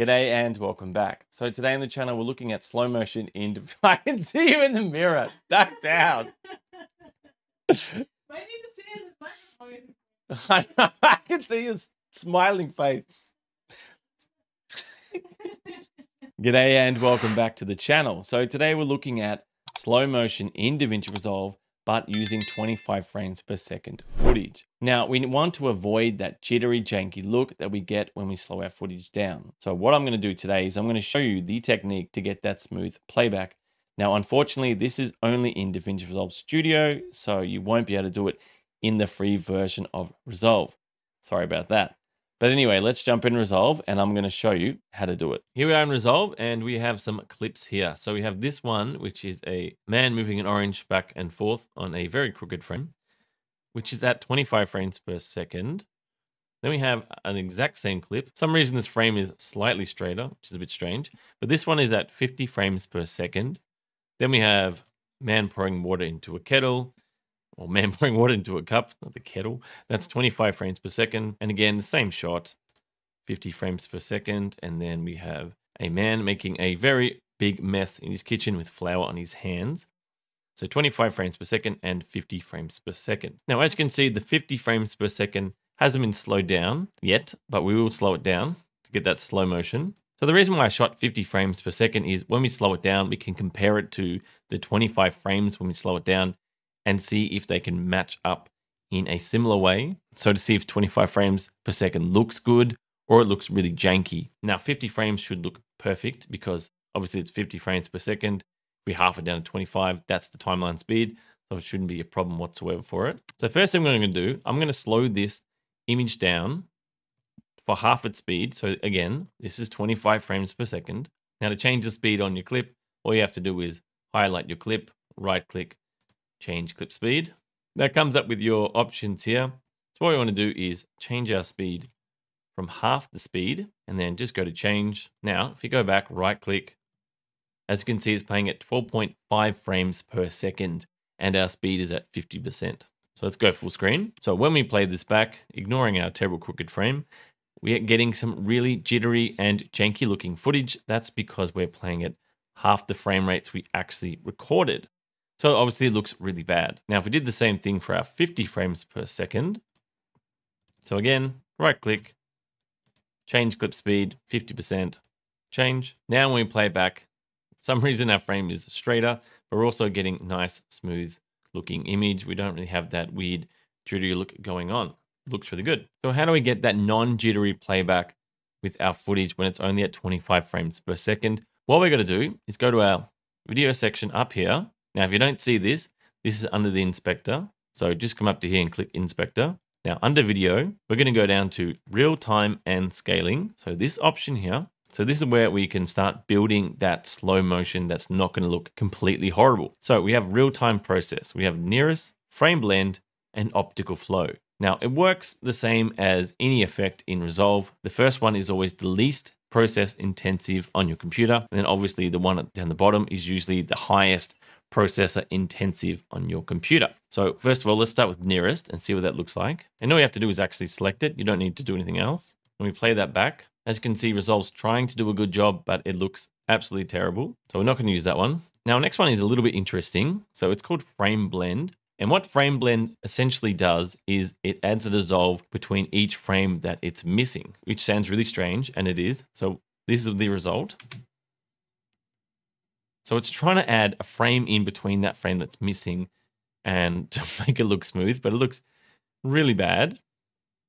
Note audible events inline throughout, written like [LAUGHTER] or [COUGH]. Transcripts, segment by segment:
G'day and welcome back. So today on the channel we're looking at slow motion in. [LAUGHS] I can see you in the mirror. Duck down. [LAUGHS] I, know, [LAUGHS] I can see your smiling face. G'day and welcome back to the channel. So today we're looking at slow motion in DaVinci Resolve but using 25 frames per second footage. Now, we want to avoid that jittery, janky look that we get when we slow our footage down. So what I'm gonna do today is I'm gonna show you the technique to get that smooth playback. Now, unfortunately, this is only in DaVinci Resolve Studio, so you won't be able to do it in the free version of Resolve. Sorry about that. But anyway, let's jump in Resolve and I'm going to show you how to do it. Here we are in Resolve and we have some clips here. So we have this one, which is a man moving an orange back and forth on a very crooked frame, which is at 25 frames per second. Then we have an exact same clip. For some reason this frame is slightly straighter, which is a bit strange, but this one is at 50 frames per second. Then we have man pouring water into a kettle or man [LAUGHS] pouring water into a cup, not the kettle. That's mm. 25 frames per second. And again, the same shot, 50 frames per second. And then we have a man making a very big mess in his kitchen with flour on his hands. So 25 frames per second and 50 frames per second. Now, as you can see, the 50 frames per second hasn't been slowed down yet, but we will slow it down to get that slow motion. So the reason why I shot 50 frames per second is when we slow it down, we can compare it to the 25 frames when we slow it down and see if they can match up in a similar way. So to see if 25 frames per second looks good or it looks really janky. Now 50 frames should look perfect because obviously it's 50 frames per second. We half it down to 25, that's the timeline speed. So it shouldn't be a problem whatsoever for it. So first thing I'm going to do, I'm going to slow this image down for half its speed. So again, this is 25 frames per second. Now to change the speed on your clip, all you have to do is highlight your clip, right click, change clip speed. That comes up with your options here. So what we want to do is change our speed from half the speed and then just go to change. Now, if you go back, right click, as you can see, it's playing at 12.5 frames per second and our speed is at 50%. So let's go full screen. So when we play this back, ignoring our terrible crooked frame, we are getting some really jittery and janky looking footage. That's because we're playing at half the frame rates we actually recorded. So obviously it looks really bad. Now, if we did the same thing for our 50 frames per second, so again, right click, change clip speed, 50%, change. Now when we play back, for some [LAUGHS] reason our frame is straighter, but we're also getting nice, smooth looking image. We don't really have that weird jittery look going on. looks really good. So how do we get that non-jittery playback with our footage when it's only at 25 frames per second? What we're gonna do is go to our video section up here now, if you don't see this, this is under the inspector. So just come up to here and click inspector. Now under video, we're going to go down to real time and scaling. So this option here, so this is where we can start building that slow motion that's not going to look completely horrible. So we have real time process, we have nearest, frame blend, and optical flow. Now it works the same as any effect in Resolve. The first one is always the least process intensive on your computer. And then obviously the one down the bottom is usually the highest processor intensive on your computer. So first of all, let's start with nearest and see what that looks like. And all you have to do is actually select it. You don't need to do anything else. When we play that back, as you can see, Resolve's trying to do a good job, but it looks absolutely terrible. So we're not going to use that one. Now, next one is a little bit interesting. So it's called Frame Blend. And what Frame Blend essentially does is it adds a dissolve between each frame that it's missing, which sounds really strange, and it is. So this is the result. So it's trying to add a frame in between that frame that's missing and [LAUGHS] to make it look smooth, but it looks really bad.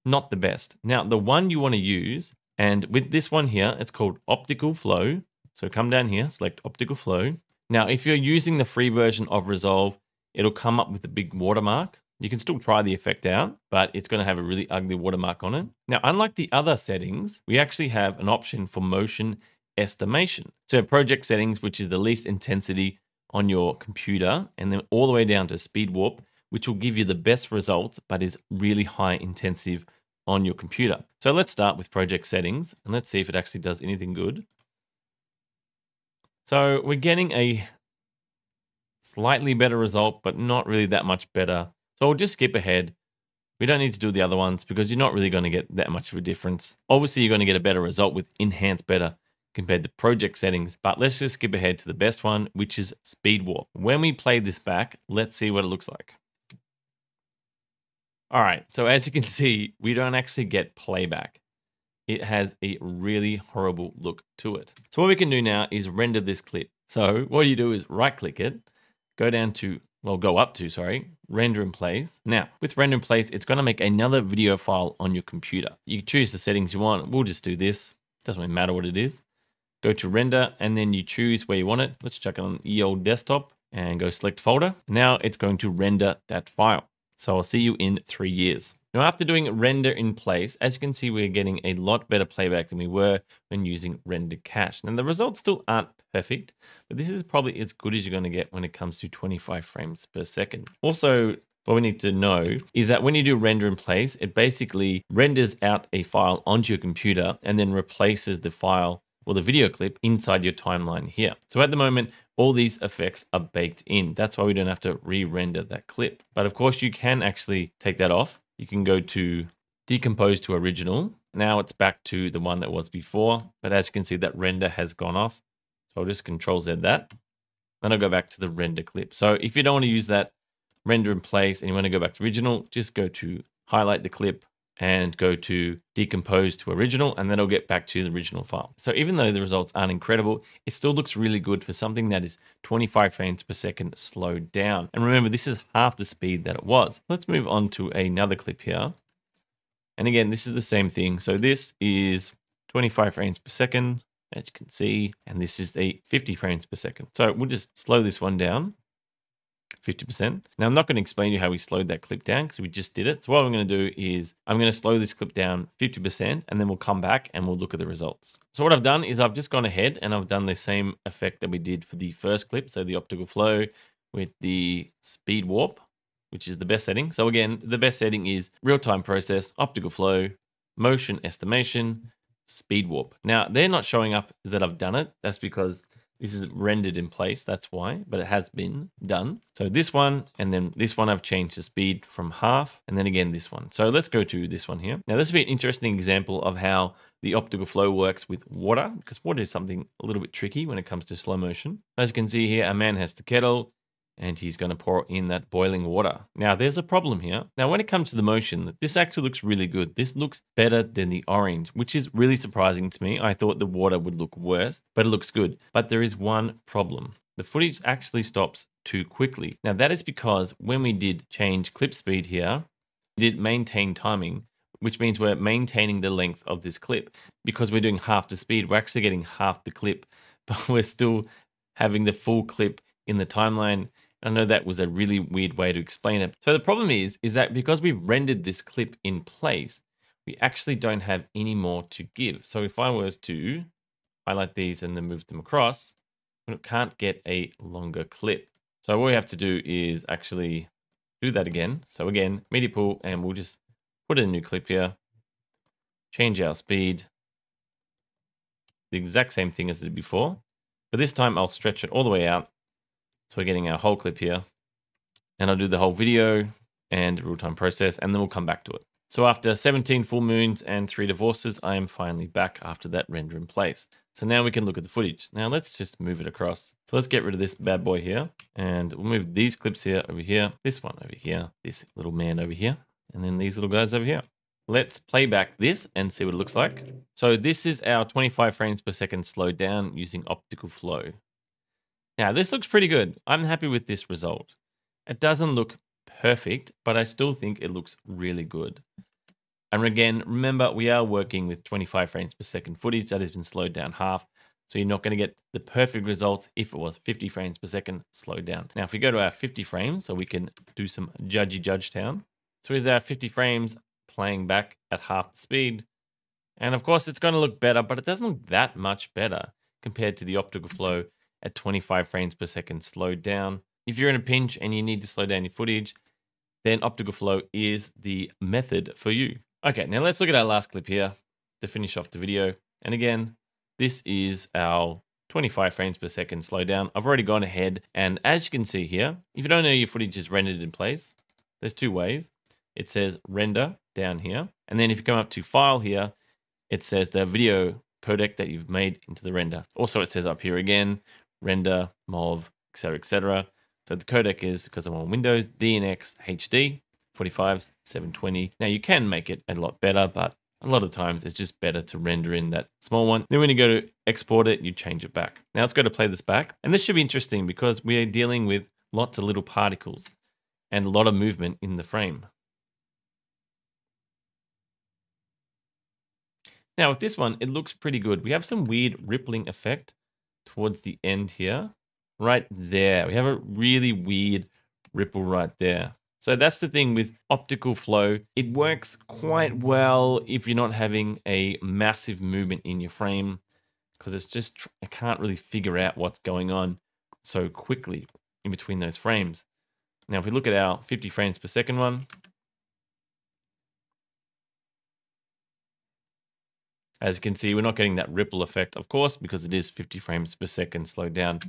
Not the best. Now, the one you want to use, and with this one here, it's called Optical Flow. So come down here, select Optical Flow. Now, if you're using the free version of Resolve, it'll come up with a big watermark. You can still try the effect out, but it's going to have a really ugly watermark on it. Now, unlike the other settings, we actually have an option for motion estimation. So project settings, which is the least intensity on your computer, and then all the way down to speed warp, which will give you the best results, but is really high intensive on your computer. So let's start with project settings and let's see if it actually does anything good. So we're getting a slightly better result, but not really that much better. So we'll just skip ahead. We don't need to do the other ones because you're not really going to get that much of a difference. Obviously, you're going to get a better result with enhanced better compared to project settings, but let's just skip ahead to the best one, which is speed warp. When we play this back, let's see what it looks like. All right, so as you can [LAUGHS] see, we don't actually get playback. It has a really horrible look to it. So what we can do now is render this clip. So what you do is right click it, go down to, well, go up to, sorry, render in place. Now with render in place, it's gonna make another video file on your computer. You choose the settings you want. We'll just do this. Doesn't really matter what it is. Go to render and then you choose where you want it. Let's check it on old desktop and go select folder. Now it's going to render that file. So I'll see you in three years. Now after doing render in place, as you can see, we're getting a lot better playback than we were when using render cache. Now the results still aren't perfect, but this is probably as good as you're gonna get when it comes to 25 frames per second. Also, what we need to know is that when you do render in place, it basically renders out a file onto your computer and then replaces the file or the video clip inside your timeline here. So at the moment, all these effects are baked in. That's why we don't have to re-render that clip. But of course you can actually take that off. You can go to decompose to original. Now it's back to the one that was before, but as you can see that render has gone off. So I'll just control Z that. Then I'll go back to the render clip. So if you don't want to use that render in place and you want to go back to original, just go to highlight the clip, and go to decompose to original and then it'll get back to the original file. So even though the results aren't incredible, it still looks really good for something that is 25 frames per second slowed down. And remember, this is half the speed that it was. Let's move on to another clip here. And again, this is the same thing. So this is 25 frames per second, as you can see, and this is the 50 frames per second. So we'll just slow this one down 50%. Now I'm not going to explain to you how we slowed that clip down because we just did it. So what I'm going to do is I'm going to slow this clip down 50% and then we'll come back and we'll look at the results. So what I've done is I've just gone ahead and I've done the same effect that we did for the first clip. So the optical flow with the speed warp, which is the best setting. So again, the best setting is real-time process, optical flow, motion estimation, speed warp. Now they're not showing up that I've done it. That's because this is rendered in place, that's why, but it has been done. So this one, and then this one, I've changed the speed from half, and then again this one. So let's go to this one here. Now this will be an interesting example of how the optical flow works with water, because water is something a little bit tricky when it comes to slow motion. As you can see here, a man has the kettle, and he's going to pour in that boiling water. Now, there's a problem here. Now, when it comes to the motion, this actually looks really good. This looks better than the orange, which is really surprising to me. I thought the water would look worse, but it looks good. But there is one problem. The footage actually stops too quickly. Now, that is because when we did change clip speed here, we did maintain timing, which means we're maintaining the length of this clip. Because we're doing half the speed, we're actually getting half the clip, [LAUGHS] but we're still having the full clip in the timeline I know that was a really weird way to explain it. So the problem is, is that because we've rendered this clip in place, we actually don't have any more to give. So if I was to highlight these and then move them across, we can't get a longer clip. So what we have to do is actually do that again. So again, media pool, and we'll just put in a new clip here, change our speed, the exact same thing as did before, but this time I'll stretch it all the way out so we're getting our whole clip here. And I'll do the whole video and real-time process, and then we'll come back to it. So after 17 full moons and three divorces, I am finally back after that render in place. So now we can look at the footage. Now let's just move it across. So let's get rid of this bad boy here. And we'll move these clips here over here, this one over here, this little man over here, and then these little guys over here. Let's play back this and see what it looks like. So this is our 25 frames per second slowed down using optical flow. Now, this looks pretty good. I'm happy with this result. It doesn't look perfect, but I still think it looks really good. And again, remember, we are working with 25 frames per second footage that has been slowed down half. So you're not going to get the perfect results if it was 50 frames per second slowed down. Now, if we go to our 50 frames, so we can do some judgy judge town. So here's our 50 frames playing back at half the speed. And of course, it's going to look better, but it doesn't look that much better compared to the optical flow at 25 frames per second slowed down. If you're in a pinch and you need to slow down your footage, then optical flow is the method for you. Okay, now let's look at our last clip here to finish off the video. And again, this is our 25 frames per second slowdown. I've already gone ahead and as you can see here, if you don't know your footage is rendered in place, there's two ways. it says render down here. And then if you come up to file here, it says the video codec that you've made into the render. Also, it says up here again, render, MOV, etc., etc. So the codec is, because I'm on Windows, DNX HD 45 720. Now you can make it a lot better, but a lot of times it's just better to render in that small one. Then when you go to export it, you change it back. Now let's go to play this back. And this should be interesting because we are dealing with lots of little particles and a lot of movement in the frame. Now with this one, it looks pretty good. We have some weird rippling effect towards the end here. Right there. We have a really weird ripple right there. So that's the thing with optical flow. It works quite well if you're not having a massive movement in your frame because it's just, I can't really figure out what's going on so quickly in between those frames. Now, if we look at our 50 frames per second one, as you can see, we're not getting that ripple effect, of course, because it is 50 frames per second slowed down.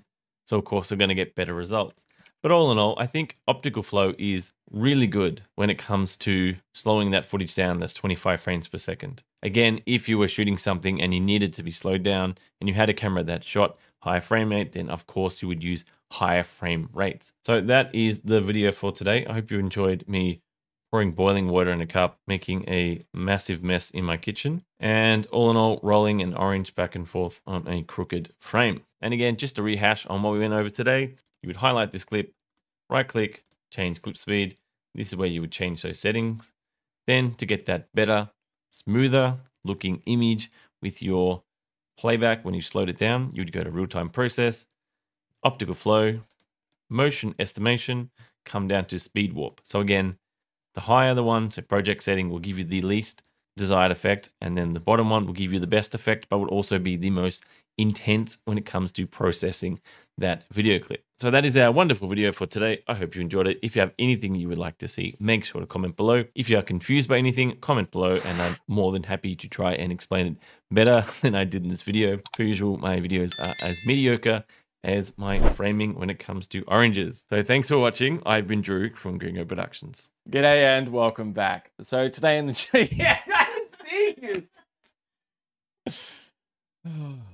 So of course, we're going to get better results. But all in all, I think optical flow is really good when it comes to slowing that footage down that's 25 frames per second. Again, if you were shooting something and you needed to be slowed down and you had a camera that shot higher frame rate, then of course you would use higher frame rates. So that is the video for today. I hope you enjoyed me pouring boiling water in a cup, making a massive mess in my kitchen, and all in all, rolling an orange back and forth on a crooked frame. And again, just to rehash on what we went over today, you would highlight this clip, right click, change clip speed. This is where you would change those settings. Then to get that better, smoother looking image with your playback when you slowed it down, you would go to real-time process, optical flow, motion estimation, come down to speed warp. So again, the higher the one, so project setting will give you the least desired effect, and then the bottom one will give you the best effect, but will also be the most intense when it comes to processing that video clip. So that is our wonderful video for today. I hope you enjoyed it. If you have anything you would like to see, make sure to comment below. If you are confused by anything, comment below and I'm more than happy to try and explain it better [LAUGHS] than I did in this video. Per usual, my videos are as mediocre as my framing when it comes to oranges. So thanks for watching. I've been Drew from Green Goat Productions. G'day and welcome back. So today in the... [LAUGHS] yeah, I can see you. [LAUGHS]